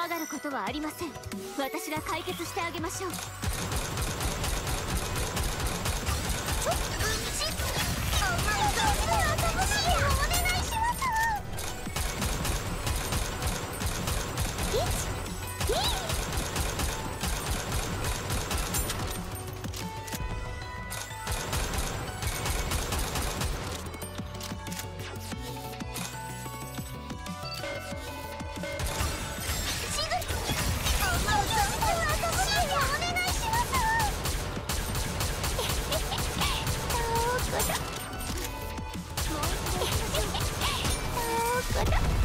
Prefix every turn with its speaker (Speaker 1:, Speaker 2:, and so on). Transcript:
Speaker 1: 怖がることはありません。私が解決してあげましょう。ちょっとうちあんまり上手な後腰お願いします。1 2どこだ